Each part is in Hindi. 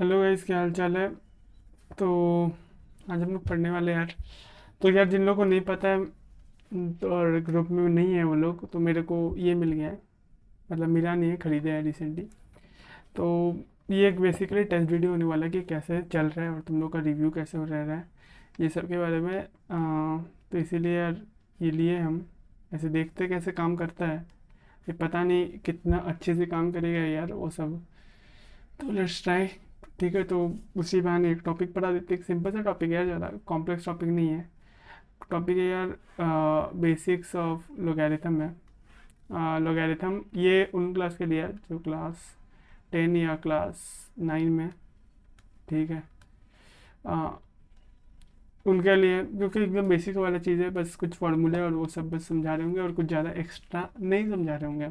हेलो गाइस क्या हाल चाल है? तो आज हम लोग पढ़ने वाले यार। तो यार जिन लोगों को नहीं पता है तो और ग्रुप में नहीं है वो लोग तो मेरे को ये मिल गया है। मतलब मिला नहीं है ख़रीदा है रिसेंटली तो ये एक बेसिकली टेस्ट वीडियो होने वाला है कि कैसे चल रहा है और तुम लोग का रिव्यू कैसे हो रह रहा है। ये सब के बारे में आ, तो इसीलिए यार ये लिए हम। ऐसे देखते कैसे काम करता है। ये पता नहीं कितना अच्छे से काम करेगा यार वो सब। तो लेट्स ट्राई ठीक है तो उसी बहाने एक टॉपिक पढ़ा देते एक सिंपल सा टॉपिक है यार ज़्यादा कॉम्प्लेक्स टॉपिक नहीं है। टॉपिक है यार बेसिक्स ऑफ़ लोगैरिथम है। लोगैरिथम ये उन क्लास के लिए जो क्लास टेन या क्लास नाइन में ठीक है। आ, उनके लिए क्योंकि एकदम बेसिक वाला चीज़ है बस कुछ फार्मूले और वो सब बस समझा रहे होंगे और कुछ ज़्यादा एक्स्ट्रा नहीं समझा रहे होंगे।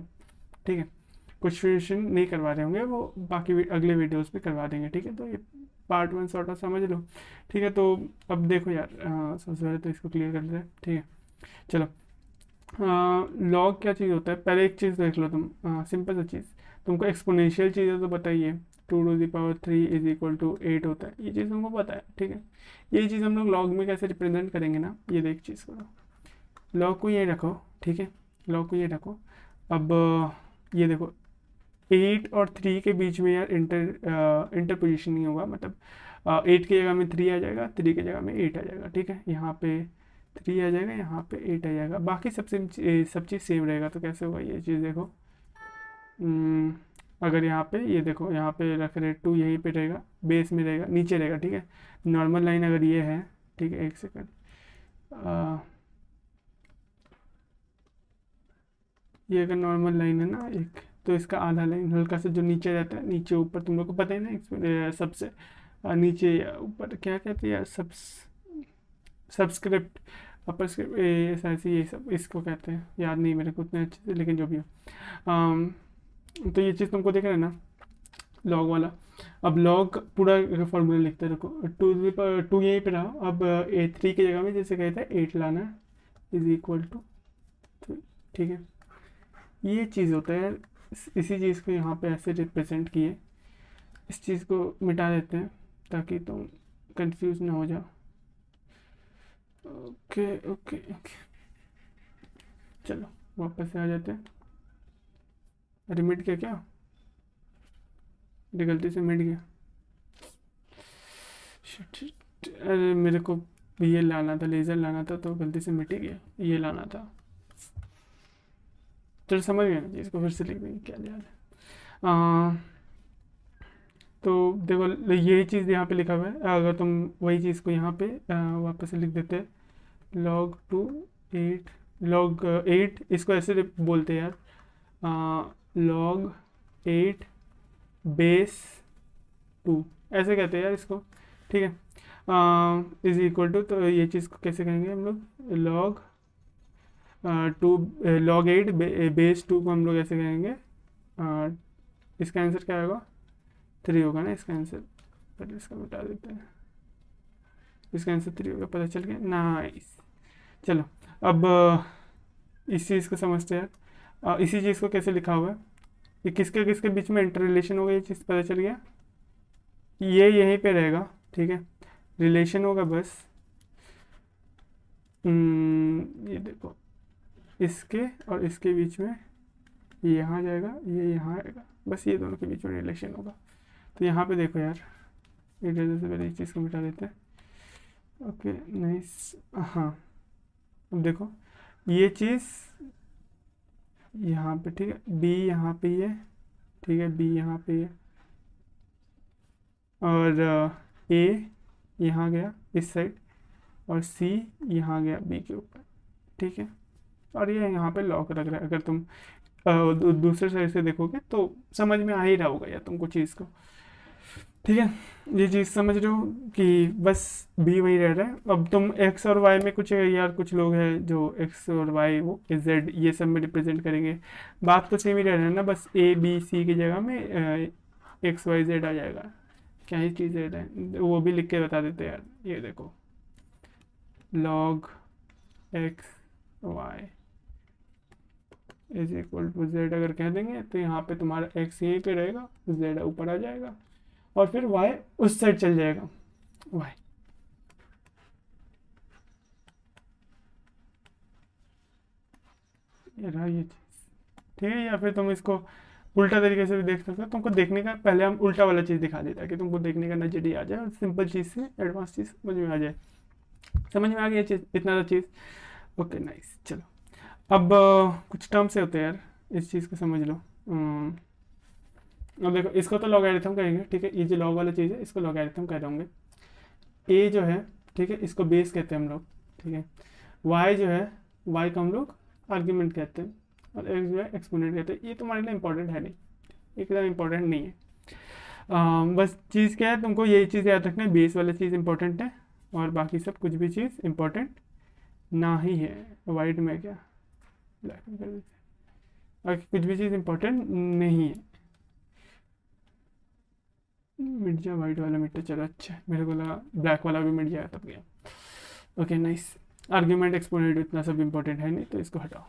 ठीक है। कुछ फिनिशिंग नहीं करवा रहे होंगे, वो बाकी अगले वीडियोस में करवा देंगे, ठीक है? तो ये पार्ट वन सॉर्ट ऑफ़ समझ लो, ठीक है? तो अब देखो यार सबसे पहले तो इसको क्लियर कर लेते हैं ठीक है? चलो लॉग क्या चीज़ होता है? पहले एक चीज़ देख लो तुम सिंपल सा चीज़। तुमको एक्सपोनेंशियल चीज़ें तो बताइए two to the power three is equal to eight होता है। ये चीज़ हमको पता है, ठीक है? ये चीज़ हम लोग लॉग में कैसे रिप्रेजेंट करेंगे ना, ये देख चीज़ करो लॉग को ये रखो, ठीक है? लॉग को ये रखो। अब ये देखो एट और थ्री के बीच में यार इंटर इंटर पोजिशन नहीं होगा मतलब एट की जगह में थ्री आ जाएगा, थ्री की जगह में एट आ जाएगा, ठीक है? यहाँ पे थ्री आ जाएगा, यहाँ पे एट आ जाएगा। बाकी सबसे सब चीज़ सेम रहेगा तो कैसे होगा ये चीज़ देखो? अगर यहाँ पे, ये देखो, यहाँ पे रख रहे टू यहीं पे रहेगा बेस में रहेगा, नीचे रहेगा, ठीक है? नॉर्मल लाइन अगर ये है, ठीक है, एक सेकंड ये अगर नॉर्मल लाइन है ना, एक तो इसका आधा लाइन हल्का सा जो नीचे रहता है, नीचे ऊपर, तुम लोग को पता है ना सबसे नीचे ऊपर क्या कहते हैं सब सब्सक्रिप्ट, अपर स्क्रिप्ट ऐसा ऐसे ये सब, इसको कहते हैं। याद नहीं मेरे को उतने अच्छे से, लेकिन जो भी हो। तो ये चीज़ तुमको देख रहे हैं ना लॉग वाला। अब लॉग पूरा फॉर्मूला लिखते रखो। टू टू यहीं पे रहा। अब, ए, थ्री की जगह में जैसे कहते हैं एट लाना इज़ इक्वल टू ठीक है? ये चीज़ होता है इसी चीज़ को यहाँ पे ऐसे रिप्रेजेंट किए। इस चीज़ को मिटा देते हैं, ताकि तुम कंफ्यूज ना हो जाओ। Okay okay okay. चलो, वापस से आ जाते हैं। अरे मिट गया क्या गलती से मिट गया। अरे, मेरे को ये लाना था लेज़र लाना था तो गलती से मिट ही गया। ये लाना था। चलो समझ ना इसको फिर से लिख देंगे, क्या ध्यान तो देखो यही चीज़ यहाँ पे लिखा हुआ है। अगर तुम वही चीज़ को यहाँ पे वापस लिख देते log two eight log eight इसको ऐसे बोलते हैं यार लॉग एट बेस टू ऐसे कहते हैं यार इसको, ठीक है। इज़ इक्वल टू तो ये चीज़ को कैसे कहेंगे हम लोग? Log two log eight base two को हम लोग ऐसे कहेंगे इसका आंसर क्या होगा थ्री होगा ना इसका आंसर पहले इसका बता देते हैं। इसका आंसर थ्री होगा पता चल गया? नाइस चलो अब इस चीज़ को समझते हैं। इसी चीज़ को कैसे लिखा हुआ है? किसके किसके बीच में इंटर रिलेशन होगा ये चीज़ पता चल गया? ये यहीं पे रहेगा ठीक है? रिलेशन होगा बस। hmm, ये देखो। इसके और इसके बीच में ये यहाँ जाएगा, ये यहाँ आएगा। बस ये दोनों के बीच में रिलेशन होगा। तो यहाँ पे देखो यार जैसे से पहले इस चीज़ को मिटा देते हैं। ओके नहीं हाँ अब देखो, ये चीज़ यहाँ पे, ठीक है बी यहाँ पे ये ठीक है बी यहाँ पे ये और ए यहाँ गया, इस साइड और सी यहाँ गया बी के ऊपर, ठीक है। और ये यहाँ पे लॉक लग रहा है, अगर तुम दूसरे साइड से देखोगे तो समझ में आ ही रहा होगा यार तुमको चीज़ को। ठीक है, ये चीज़ समझ रहे हो कि बस बी वही रह रहा है। अब तुम एक्स और वाई में कुछ, यार कुछ लोग हैं जो एक्स और वाई वो जेड ये सब में रिप्रेजेंट करेंगे। बात तो सेम ही रह रहा है ना, बस ए बी सी की जगह में एक्स वाई जेड आ जाएगा। क्या ही चीज़ है, वो भी लिख के बता देते यार, ये देखो। Log X Y is equal to Z अगर कह देंगे तो यहाँ पे तुम्हारा एक्स यहीं पे रहेगा जेड ऊपर आ जाएगा, और फिर वाई उस साइड चल जाएगा वाई ये रहा ये चीज़। ठीक है, या फिर तुम इसको उल्टा तरीके से भी देख सकते हो। तुमको देखने का, पहले हम उल्टा वाला चीज़ दिखा देता है, कि तुमको देखने का नज़रिया आ जाए, और सिंपल चीज़ से एडवांस चीज़ समझ में आ जाए। समझ में आ गया चीज़? इतना चीज़? ओके नाइस चलो। अब कुछ टर्म्स होते हैं यार इस चीज़ को समझ लो। अब देखो इसको तो लॉगरिथम कहेंगे ठीक है? ये जो लॉग वाला चीज़ है इसको लॉगरिथम कह होंगे। ए जो है ठीक है इसको बेस कहते हैं हम लोग ठीक है? वाई जो है वाई को हम लोग आर्ग्यूमेंट कहते हैं और एक्स जो है एक्सपोनेंट कहते हैं। ये तुम्हारे लिए इंपॉर्टेंट है नहीं एकदम इंपॉर्टेंट नहीं है। आ, बस चीज़ क्या है तुमको यही चीज़ याद रखना है बेस वाला चीज़ इंपॉर्टेंट है और बाकी सब कुछ भी चीज़ इंपॉर्टेंट ना ही। है वाइट में क्या? बाकी कुछ भी चीज़ इंपॉर्टेंट नहीं है। मिट जाए वाइट वाला मिट चलो अच्छा मेरे को लगा ब्लैक वाला भी मिट जाए तब गया। ओके नाइस आर्ग्यूमेंट एक्सपोनेंट इतना सब इंपॉर्टेंट है, नहीं तो इसको हटाओ।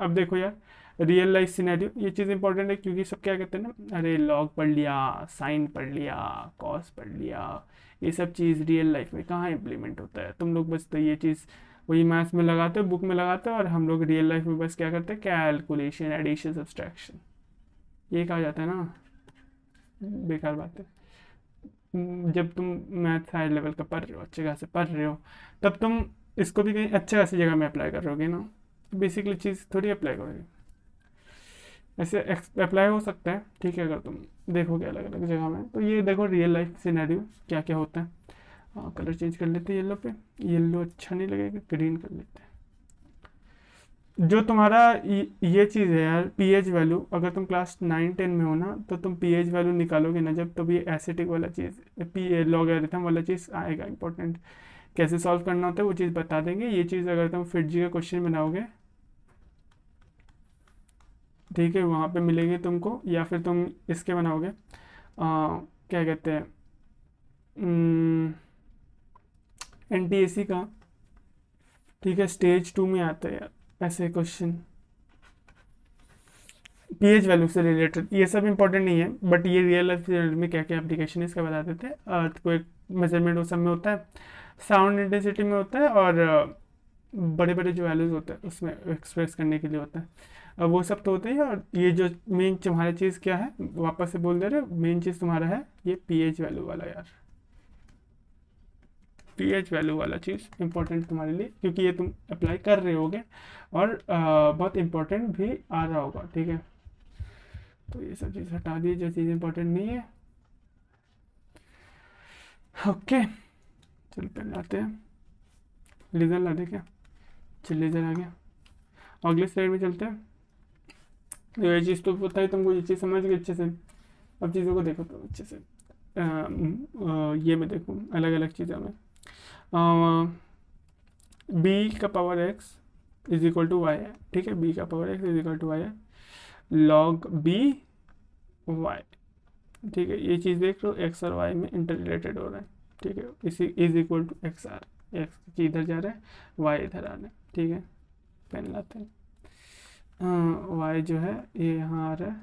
अब देखो यार रियल लाइफ सिनेरियो ये चीज़ इंपॉर्टेंट है क्योंकि सब क्या कहते हैं ना, अरे लॉग पढ़ लिया साइन पढ़ लिया कॉस पढ़ लिया, ये सब चीज़ रियल लाइफ में कहाँ इम्प्लीमेंट होता है? तुम लोग बस तो ये चीज़ वही मैथ्स में लगाते हो बुक में लगाते हो और हम लोग रियल लाइफ में बस क्या करते हैं कैलकुलेशन एडिशन सब्सट्रैक्शन ये कहा जाता है ना? बेकार बात है। जब तुम मैथ हाई लेवल का पढ़ रहे हो अच्छे खासे पढ़ रहे हो तब तुम इसको भी कहीं अच्छे खासी जगह में अप्लाई करोगे ना? बेसिकली चीज़ थोड़ी अप्लाई करोगे। ऐसे अप्लाई हो सकता है ठीक है अगर तुम देखोगे अलग अलग जगह में। तो ये देखो रियल लाइफ सिनेरियो क्या क्या होता है। हाँ कलर चेंज कर लेते हैं येलो पे। येलो अच्छा नहीं लगेगा ग्रीन कर लेते हैं। जो तुम्हारा ये चीज़ है यार पी एच वैल्यू अगर तुम क्लास नाइन टेन में हो ना तो तुम पी एच वैल्यू निकालोगे ना जब तो ये एसिटिक वाला चीज़ पी लॉगरिथम वाला चीज़ आएगा इंपॉर्टेंट कैसे सॉल्व करना होता है वो चीज़ बता देंगे। ये चीज़ अगर तुम फिट जी का क्वेश्चन बनाओगे ठीक है वहाँ पे मिलेंगे तुमको या फिर तुम इसके बनाओगे। आ, क्या कहते हैं एन टी ए सी का ठीक है स्टेज टू में आता है यार, ऐसे क्वेश्चन पीएच वैल्यू से रिलेटेड ये सब इंपॉर्टेंट नहीं है बट ये रियल लाइफ में क्या क्या एप्लीकेशन है, इसका बता देते हैं. अर्थ को एक मेज़रमेंट वो सब में होता है साउंड इंटेंसिटी में होता है, और बड़े बड़े जो वैल्यूज़ होते हैं, उसमें एक्सप्रेस करने के लिए होता है. वो सब तो होते हैं, और ये जो मेन तुम्हारा चीज़ क्या है, वापस से बोल दे रहे मेन चीज़ तुम्हारा है, ये पीएच वैल्यू वाला यार. पीएच वैल्यू वाला चीज़ इंपॉर्टेंट तुम्हारे लिए क्योंकि ये तुम अप्लाई कर रहे होगे और आ, बहुत इंपॉर्टेंट भी आ रहा होगा ठीक है? तो ये सब चीज़ हटा दिए जो चीज़ इंपॉर्टेंट नहीं है। ओके चल पेन लाते हैं। लेज़र ला दे क्या? चल लेज़र आ गया। अगले साइड में चलते हैं। तो ये चीज़ तो पता है तुमको ये चीज़ समझ गए अच्छे से। अब चीज़ों को देखो तो अच्छे से। आ, आ, ये मैं देखूँ अलग अलग चीज़ों में। बी का power X is equal to Y है, ठीक है? बी का power X is equal to Y है। लॉग बी वाई, ठीक है? ये चीज़ देख लो, एक्स और वाई में इंटर रिलेटेड हो रहा है, ठीक है? इसी is equal to X R, X इधर जा रहा है, वाई इधर आ रहा है, ठीक है? पेन लाते हैं। वाई जो है, ये यहाँ आ रहा है,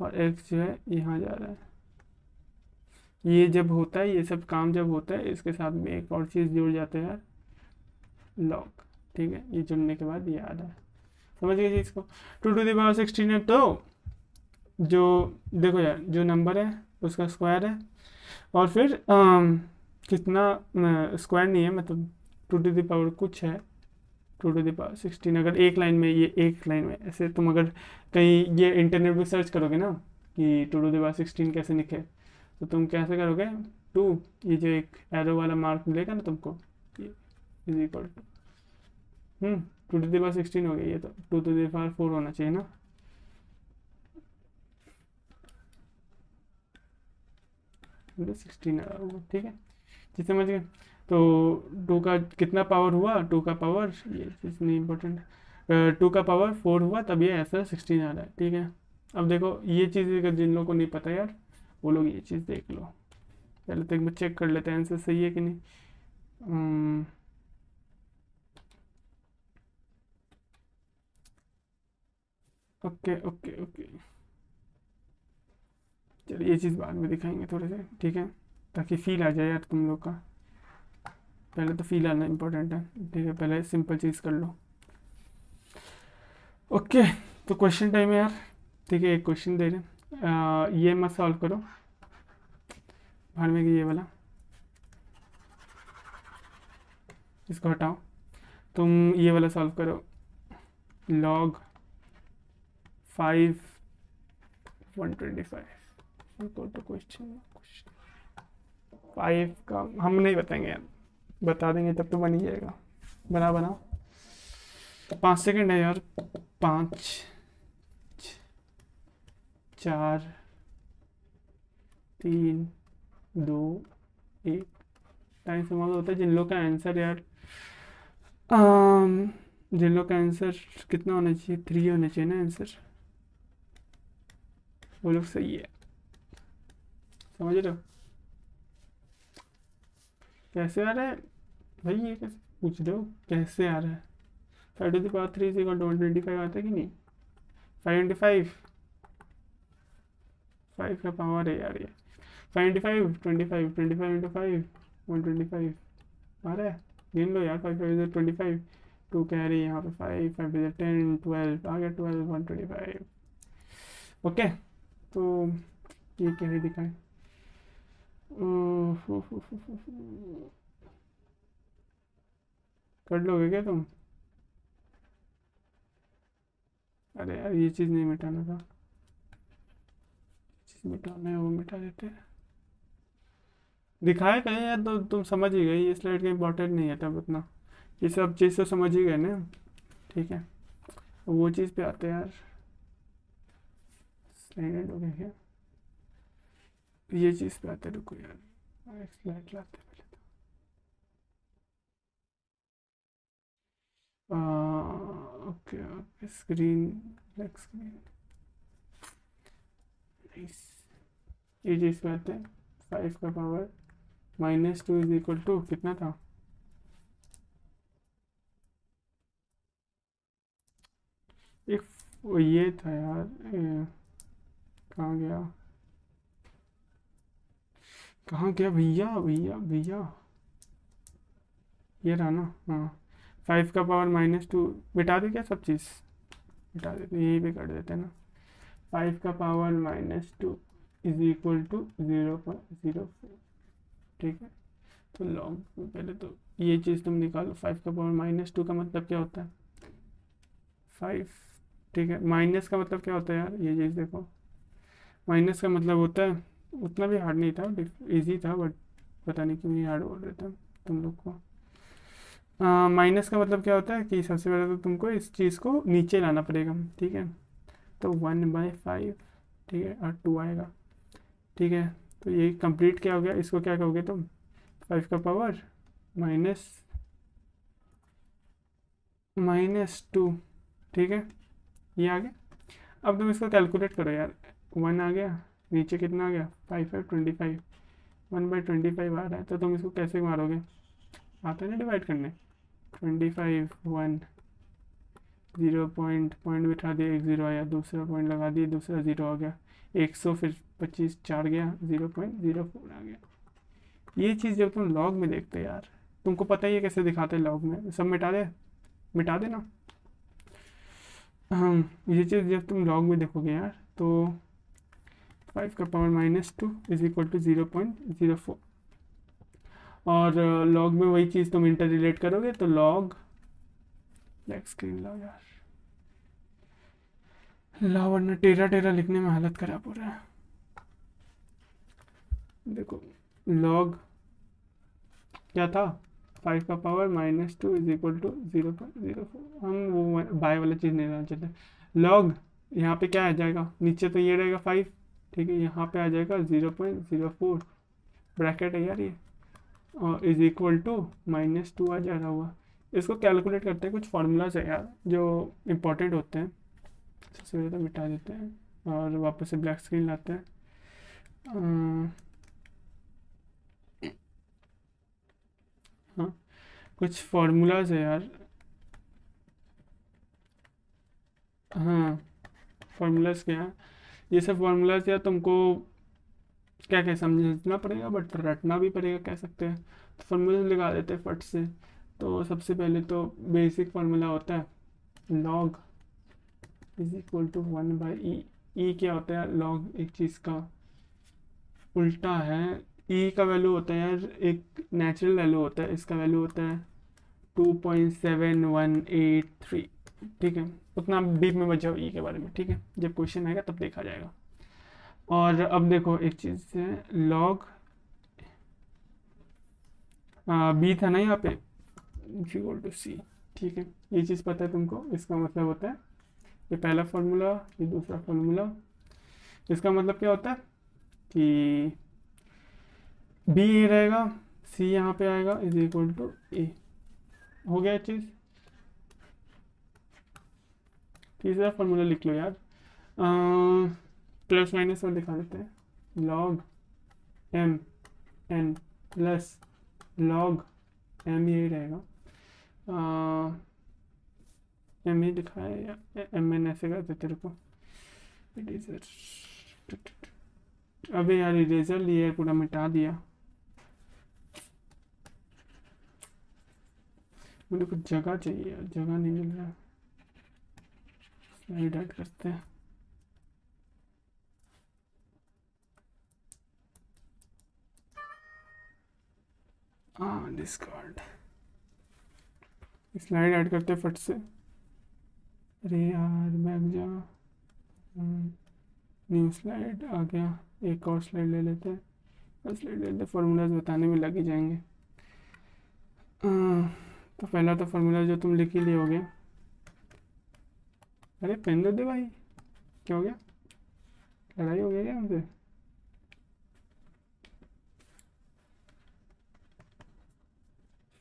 और एक्स जो है, यहाँ जा रहा है। ये जब होता है ये सब काम जब होता है इसके साथ में एक और चीज़ जुड़ जाते हैं लॉग ठीक है ये जुड़ने के बाद ये आ रहा है। समझ गए चीज़ को टू टू दावर सिक्सटीन है तो जो देखो यार जो नंबर है उसका स्क्वायर है। और फिर आम, कितना स्क्वायर नहीं है मतलब टू टू दावर कुछ है टू टू दावर सिक्सटीन। अगर एक लाइन में ये एक लाइन में ऐसे तुम अगर कहीं ये इंटरनेट पर सर्च करोगे ना कि टू टू दावर सिक्सटीन कैसे लिखे तो तुम कैसे करोगे? टू ये जो एक एरो वाला मार्क मिलेगा ना तुमको is equal to hmm two two sixteen हो गई ये तो टू टू दावर फोर होना चाहिए ना। सिक्सटीन ठीक है? जी समझ गए? तो टू का कितना पावर हुआ? टू का पावर ये नहीं इम्पोर्टेंट टू का पावर फोर हुआ, तब ये ऐसा सिक्सटीन आ रहा है, ठीक है? अब देखो, ये चीज़ जिन लोगों को नहीं पता यार वो लोग ये चीज़ देख लो। पहले तो एक बार चेक कर लेते हैं आंसर सही है कि नहीं। Okay okay okay. चलिए ये चीज़ बाद में दिखाएँगे थोड़े से, ठीक है? ताकि फील आ जाए यार तुम लोग का। पहले तो फील आना इम्पोर्टेंट है, ठीक है? पहले सिंपल चीज़ कर लो। ओके तो क्वेश्चन टाइम है यार। ठीक है, एक क्वेश्चन दे रहे ये मत सॉल्व करो। भाड़ में ये वाला। इसको हटाओ। तुम ये वाला सॉल्व करो। Log five one twenty five go question five का हम नहीं बताएँगे यार। बता देंगे तब तो बन ही जाएगा। बना बना। पाँच सेकंड है यार। पाँच। चार, तीन, दो, एक। टाइम समाप्त होता है जिन लोग का आंसर यार जिन लोग का आंसर कितना होना चाहिए? थ्री होना चाहिए ना आंसर वो लोग सही है। समझ रहे हो? कैसे आ रहा है? भाई ये कैसे? पूछ रहे हो कैसे आ रहा है? Five to the power three to one twenty five आता है कि नहीं? फाइव ट्वेंटी फाइव फाइव का पावर है यार ये। Twenty five twenty five twenty five into five one twenty five आ रहा है गिन लो यार फाइव फाइव इधर ट्वेंटी फाइव टू कैरी यहाँ पे फाइव फाइव इधर टेन ट्वेल्व आ गया twelve one twenty five okay तो ये क्या है दिखाएँ कर लोगे क्या तुम? अरे यार, ये चीज़ नहीं मिटाना था। मिटाना है, वो मिटा देते हैं। दिखाया कहीं यार तो तुम समझ ही गए ये स्लाइड का इम्पोर्टेंट नहीं है तब उतना। ये सब चीज़ तो समझ ही गए ना। ठीक है। वो चीज़ पे आते हैं यार। स्लाइड हो गया ये चीज़ पे आते रुको यार। एक स्लाइड लाते पहले तो। ओके स्क्रीन स्क्रीन ये चीज़ आते हैं फाइव का power minus two is equal to कितना था? एक ये था यार कहाँ गया? कहाँ गया भैया भैया भैया? ये रहा ना हाँ। फाइव का पावर माइनस टू बिटा दे क्या सब चीज़? बिटा देते यही भी कर देते ना। फाइव का power minus two is equal to zero point zero four ठीक है? तो लॉग पहले तो ये चीज़ तुम निकालो फाइव का पावर माइनस टू का मतलब क्या होता है? फाइव ठीक है? माइनस का मतलब क्या होता है यार? ये चीज़ देखो। माइनस का मतलब होता है, उतना भी हार्ड नहीं था इजी था बट पता नहीं क्यों हार्ड बोल रहे थे तुम लोग को। माइनस का मतलब क्या होता है कि सबसे पहले तो तुमको इस चीज़ को नीचे लाना पड़ेगा, ठीक है? तो वन बाई फाइव, ठीक है, और टू आएगा। ठीक है तो ये कंप्लीट क्या हो गया? इसको क्या कहोगे तुम? फाइव का पावर माइनस माइनस टू, ठीक है? ये आ गया। अब तुम इसको कैलकुलेट करो यार। वन आ गया, नीचे कितना आ गया? Five five twenty five. One by twenty five आ रहा है तो तुम इसको कैसे मारोगे? आता है ना डिवाइड करने। Twenty five, one. Zero point point बिठा दिया, एक ज़ीरो आया, दूसरा पॉइंट लगा दिया, दूसरा ज़ीरो आ गया। एक सौ, फिर पच्चीस चार गया, ज़ीरो पॉइंट, ज़ीरो फोर आ गया। ये चीज़ जब तुम लॉग में देखते हो यार, तुमको पता ही है कैसे दिखाते लॉग में। सब मिटा दे, मिटा देना। हम ये चीज़ जब तुम लॉग में देखोगे यार तो फाइव का power minus two is equal to zero point zero four और लॉग में वही चीज़ तुम इंटर रिलेट करोगे तो लॉग ब्लैक स्क्रीन लो यार। ला वरना टेरा टेरा लिखने में हालत खराब हो रहा है। देखो लॉग क्या था? फाइव का power minus two is equal to zero point zero four हम वो बाय वाला चीज़ नहीं लेना चाहते लॉग यहाँ पे क्या आ जाएगा? नीचे तो ये रहेगा फाइव ठीक है, यहाँ पे आ जाएगा zero point zero four bracket है यार ये। और is equal to minus two आ जा रहा हुआ। इसको कैलकुलेट करते हैं, कुछ फार्मूलाज है यार, जो इम्पोर्टेंट होते हैं। सबसे पहले तो मिटा देते हैं और वापस से ब्लैक स्क्रीन लाते हैं। हाँ कुछ फार्मूलाज है यार। हाँ फार्मूलाज क्या ये सब फार्मूलाज यार तुमको क्या क्या समझना पड़ेगा बट रटना भी पड़ेगा कह सकते हैं। तो फॉर्मूला लगा देते हैं फट से। तो सबसे पहले तो बेसिक फार्मूला होता है log is equal to one by e e क्या होता है? लॉग एक चीज़ का उल्टा है। ई का वैल्यू होता है एक नेचुरल वैल्यू होता है। इसका वैल्यू होता है two point seven one eight three ठीक है? उतना डीप में बचाओ ई के बारे में, ठीक है? जब क्वेश्चन आएगा तब देखा जाएगा। और अब देखो, एक चीज़ है लॉग बी था ना यहाँ पे? इक्वल टू सी ठीक है? ये चीज़ पता है तुमको? इसका मतलब होता है ये पहला फॉर्मूला ये दूसरा फॉर्मूला इसका मतलब क्या होता है कि बी ए रहेगा सी यहाँ पे आएगा इज़ इक्वल टू ए हो गया चीज़? तीसरा फॉर्मूला लिख लो यार। प्लस माइनस और दिखा देते हैं। Log m n plus log m यही रहेगा। एम ही दिखाया या एम एन ऐसे कर देते रुको इरेजर अबे यार इरेजर लिया पूरा मिटा दिया। मुझे कुछ जगह चाहिए यार, जगह नहीं मिल रहा। स्लाइड ऐड करते हैं। हाँ डिस्कार्ड स्लाइड ऐड करते फट से। अरे यार बैग जा न्यू स्लाइड आ गया। एक और स्लाइड ले लेते हैं। स्लाइड ले लेते फार्मूलाज बताने में लग ही जाएँगे। तो पहला तो फार्मूला जो तुम लिख ही लिए हो गया अरे पेन दे दे भाई। क्या हो गया? लड़ाई हो गया क्या हमसे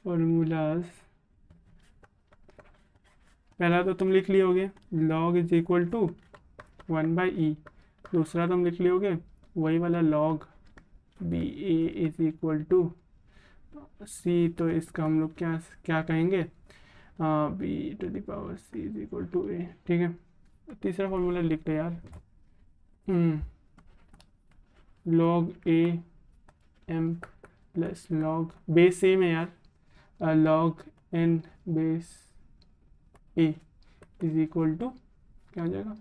फॉर्मूलाज पहला तो तुम लिख लियोगे log is equal to one by e दूसरा तुम लिख लियोगे, वही वाला log b a is equal to c तो इसका हम लोग क्या क्या कहेंगे? B to the power c is equal to a ठीक है? तीसरा फॉर्मूला लिख दे यार। Log a m plus log base same है यार। Log n base a is equal to क्या हो जाएगा?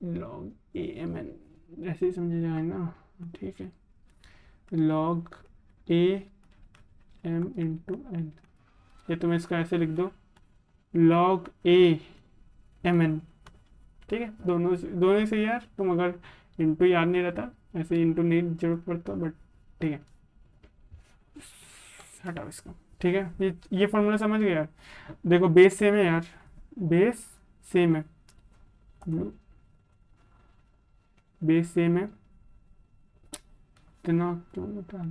लॉग ए एम एन ऐसे ही समझा जाए ना? ठीक है। Log a m into n या तुम इसका ऐसे लिख दो। लॉग ए एम एन ठीक है? दोनों से दोनों से यार। तुम अगर इंटू याद नहीं रहता, ऐसे इंटू नहीं ज़रूरत पड़ता बट ठीक है। हटाओ इसको। ठीक है? ये ये फॉर्मूला समझ गए यार देखो बेस सेम है यार। बेस सेम है। बेस सेम है। इतना क्यों बता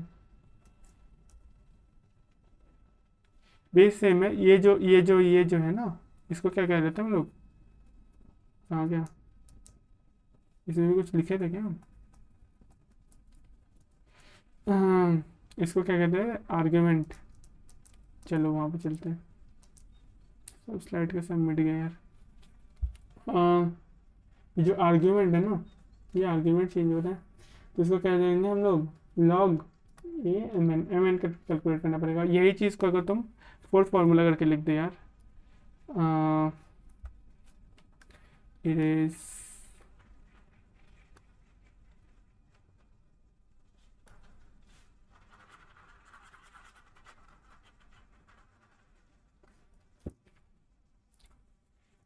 बेस सेम है। ये जो ये जो ये जो है ना, इसको क्या कह देते हम लोग? कहाँ गया। इसमें भी कुछ लिखे थे क्या हम? इसको क्या कहते हैं? आर्ग्यूमेंट चलो वहाँ पे चलते हैं। सब स्लाइड के सब मिट गए यार। ये जो आर्ग्यूमेंट है ना, ये आर्ग्यूमेंट चेंज होता है। तो इसको क्या देंगे हम लोग? Log a m n m n calculate करना पड़ेगा। यही चीज़ को अगर तुम फोर्थ फार्मूला करके लिख दो यार। इरेज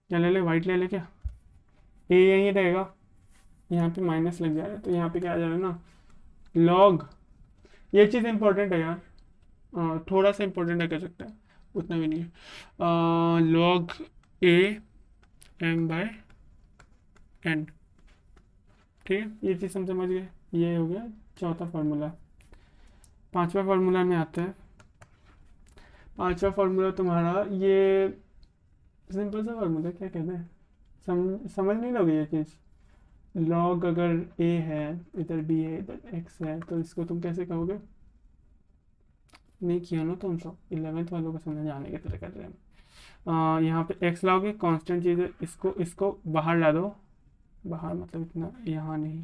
क्या ले ले वाइट ले ले क्या? ए यही रहेगा। यहाँ पे माइनस लग जा रहा है तो यहाँ पे क्या आ जा रहा है ना? लॉग ये चीज़ इंपॉर्टेंट है यार। आ, थोड़ा सा इंपॉर्टेंट है कह सकते हैं। उतना भी नहीं है। Log a m by n ठीक है? ये चीज़ हम समझ गए। ये हो गया चौथा फार्मूला पांचवा फार्मूला में आता है। पांचवा फार्मूला तुम्हारा ये सिंपल सा फार्मूला क्या कहते हैं? सम, समझ नहीं लोगे ये चीज़। लॉग अगर ए है इधर बी है इधर एक्स है तो इसको तुम कैसे कहोगे? नहीं किया ना तुम सब इलेवेंथ वालों को समझ आने की तरह कर रहे हैं। यहाँ पे एक्स लाओगे कांस्टेंट चीज़ है इसको इसको बाहर ला दो। बाहर मतलब इतना यहाँ नहीं।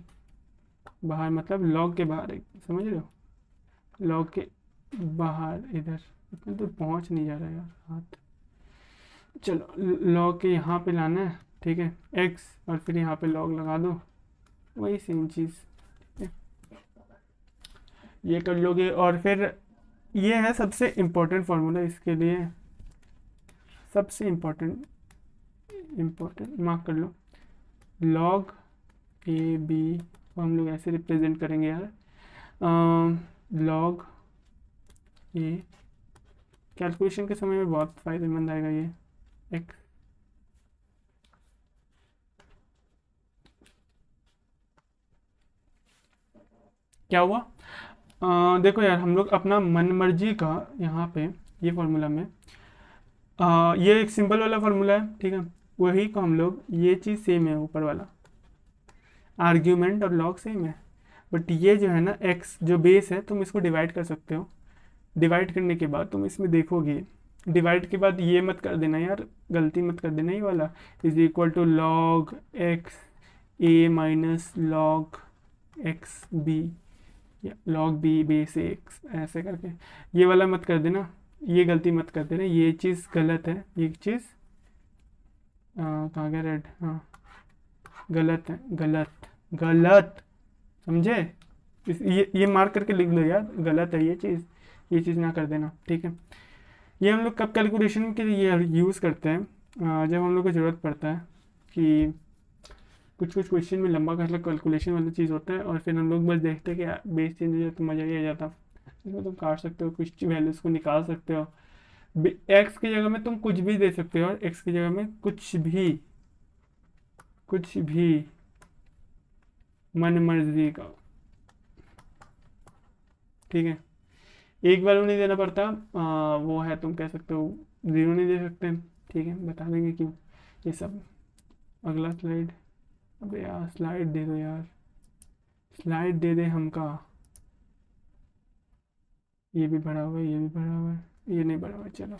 बाहर मतलब लॉग के बाहर समझ रहे हो? लॉग के बाहर इधर। इतना तो पहुँच नहीं जा रहा यार हाथ। चलो लॉग के यहाँ पे लाना है, ठीक है? एक्स और फिर यहाँ पे लॉग लगा दो। वही सेम चीज़ ये कर लोगे और फिर ये है सबसे इम्पोर्टेंट फार्मूला इसके लिए। सबसे इम्पोर्टेंट इम्पोर्टेंट मार्क कर लो। लॉग ए बी हम लोग ऐसे रिप्रेजेंट करेंगे यार। लॉग ए कैलकुलेशन के समय में बहुत फ़ायदेमंद आएगा ये। एक्स क्या हुआ? आ, देखो यार हम लोग अपना मन मर्ज़ी का यहाँ पे ये फार्मूला में आ, ये एक सिंपल वाला फार्मूला है ठीक है? वही को हम लोग ये चीज़ सेम है ऊपर वाला। आर्ग्यूमेंट और लॉग सेम है। बट ये जो है ना एक्स जो बेस है तुम इसको डिवाइड कर सकते हो। डिवाइड करने के बाद तुम इसमें देखोगे डिवाइड के बाद ये मत कर देना यार, गलती मत कर देना ये वाला। Is equal to log x a minus log x b log b base x ऐसे करके। ये वाला मत कर देना, ये गलती मत कर देना, ये चीज़ गलत है, ये चीज़ कहाँ गया रेड हाँ गलत है, गलत गलत, समझे? ये ये मार्क करके लिख दो यार, गलत है ये चीज़ ये चीज़ ना कर देना, ठीक है? ये हम लोग कब कैलकुलेशन के लिए यूज़ करते हैं? जब हम लोग को ज़रूरत पड़ता है कि कुछ कुछ क्वेश्चन में लंबा कैलकुलेशन वाला चीज़ होता है और फिर हम लोग बस देखते हैं कि बेस चेंज हो जाए तो मज़ा ही आ जाता इसमें तुम काट सकते हो, कुछ वैल्यूज़ को निकाल सकते हो। एक्स की जगह में तुम कुछ भी दे सकते हो और एक्स की जगह में कुछ भी कुछ भी मन मर्ज़ी का ठीक है? एक वैल्यू नहीं देना पड़ता आ, वो है तुम कह सकते हो ज़ीरो नहीं दे सकते ठीक है बता देंगे क्यों ये सब। अगला स्लाइड अबे यार स्लाइड दे दो यार। स्लाइड दे दे हमका। ये भी भरा हुआ है ये भी भरा हुआ है। ये नहीं भरा हुआ चलो।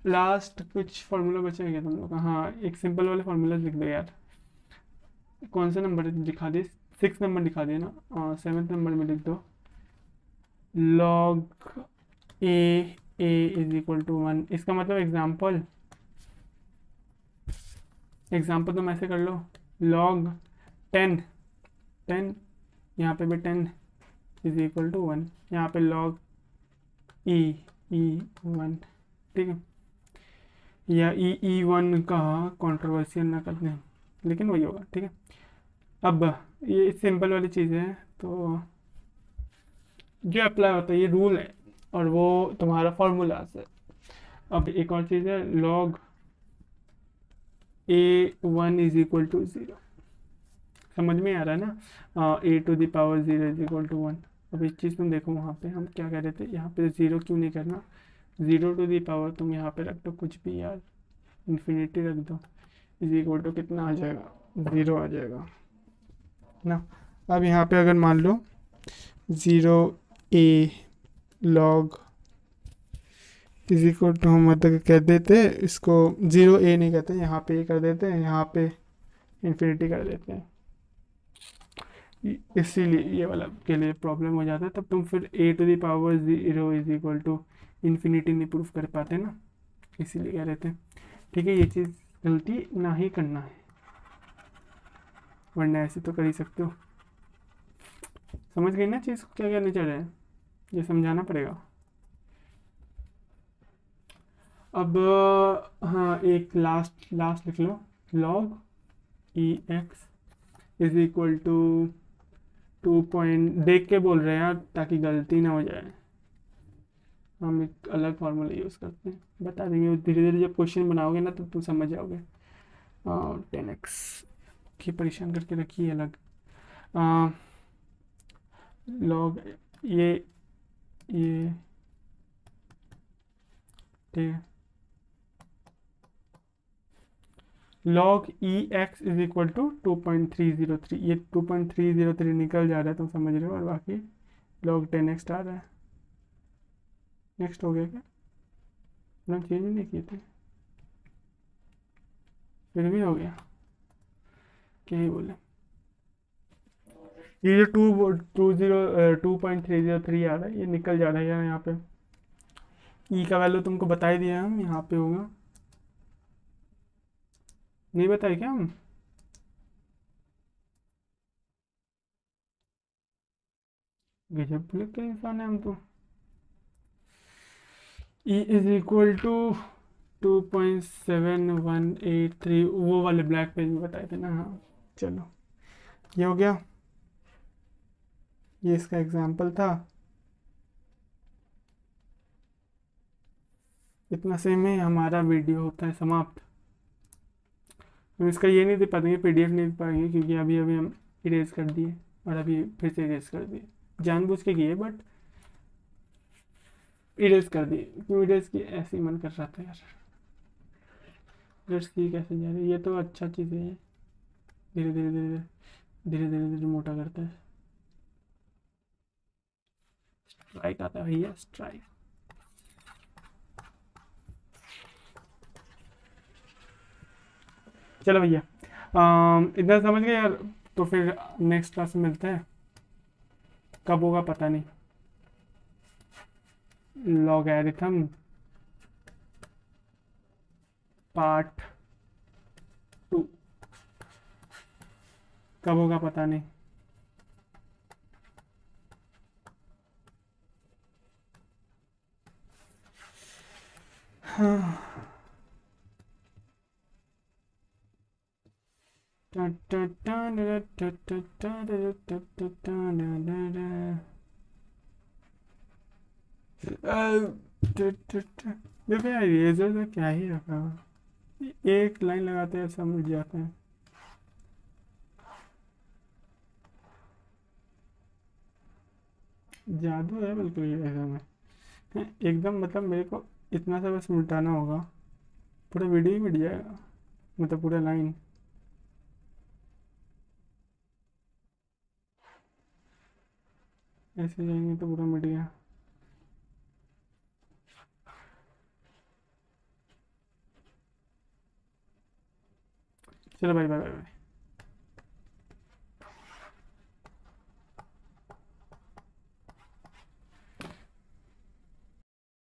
लास्ट कुछ फार्मूला बचा है क्या तुम लोग हाँ एक सिंपल वाले फार्मूला लिख दो यार। कौन सा नंबर दिखा दे? सिक्स नंबर दिखा दे ना सेवन्थ नंबर में लिख दो। Log a a is equal to one इसका मतलब एग्ज़ाम्पल एग्ज़ाम्पल तुम ऐसे कर लो. लॉग टेन टेन यहाँ पे भी ten is equal to one यहाँ पे लॉग ई ई वन ठीक है? या ई ई वन का कॉन्ट्रोवर्सियल ना कर दें लेकिन वही होगा, ठीक है? अब ये सिंपल वाली चीज़ है तो जो अप्लाई होता है, ये रूल है, और वो तुम्हारा फॉर्मूला है अब एक और चीज़ है log a one is equal to zero समझ में आ रहा है ना? A to the power zero is equal to one अब इस चीज़ तुम देखो, वहाँ पे हम क्या कह रहे थे? यहाँ पे ज़ीरो क्यों नहीं करना? ज़ीरो टू द पावर तुम यहाँ पे रख दो, कुछ भी यार। इन्फिनिटी रख दो। इज़ इक्वल टू कितना आ जाएगा? ज़ीरो आ जाएगा। ना? अब यहाँ पे अगर मान लो zero a log is equal to हम मतलब कह देते हैं, इसको ज़ीरो ए नहीं कहते यहाँ पे ए कर देते हैं, यहाँ पे इन्फिनिटी कर देते हैं। इसीलिए ये वाला के लिए प्रॉब्लम हो जाता है, तब तुम फिर a to the power zero is equal to infinity नहीं प्रूफ कर पाते ना, इसीलिए कह देते हैं। ठीक है, ये चीज़ गलती ना ही करना है, वरना ऐसे तो कर ही सकते हो। समझ गई ना चीज़, क्या कहना चाह रहे हैं? ये समझाना पड़ेगा। अब हाँ एक लास्ट लास्ट लिख लो। Log e x is equal to two point देख के बोल रहे हैं यार, ताकि गलती ना हो जाए। हम एक अलग फार्मूला यूज़ करते हैं। बता देंगे धीरे धीरे जब क्वेश्चन बनाओगे ना तो तुम समझ जाओगे। टेन एक्स की परेशान करके रखिए अलग। लॉग ये ये ठीक है log e x is equal to two point three zero three ये two point three zero three निकल जा रहा है, तुम समझ रहे हो? और बाकी log टेन एक्स आ रहा है। नेक्स्ट हो गया क्या? हम चेंज नहीं किए थे। फिर भी हो गया। क्या ही बोले? ये जो two two zero two point three zero three आ रहा है, ये निकल जा रहा है यार यहाँ पे। ई का वैल्यू तुमको बता ही दिया हम, यहाँ पे होगा। नहीं बताए क्या हम? गजब के इंसान है हम तो। E is equal to two point seven one eight three वो वाले ब्लैक पेज में बताए थे ना हाँ चलो। ये हो गया। ये इसका एग्ज़ाम्पल था। इतना से में हमारा वीडियो होता है समाप्त। हम इसका ये नहीं दे पाएँगे पीडीएफ नहीं दे पाएँगे क्योंकि अभी अभी हम इरेज कर दिए और अभी फिर से इरेज कर दिए। जानबूझ के किए बट इरेज कर दिए। क्यों इरेज किए? ऐसे ही मन कर रहा था यार। लेट्स सी कैसे जा रही है? ये तो अच्छा चीज़ है। धीरे धीरे धीरे धीरे धीरे धीरे मोटा करता है। स्ट्राइक आता है भैया स्ट्राइक चलो भैया इतना समझ गए यार तो फिर नेक्स्ट क्लास में मिलते हैं। कब होगा पता नहीं। लॉगरिथम पार्ट टू कब होगा पता नहीं। देखो यार इरेजर तो क्या ही रखा एक लाइन लगाते हैं, सब मिट जाते हैं। जादू है बिल्कुल इरेजर में। एकदम मतलब मेरे को इतना सा बस मिटाना होगा। पूरा वीडियो ही मिट जाएगा मतलब पूरा लाइन ऐसे जाएँगे तो पूरा मिट गया। चलो बाय बाय बाय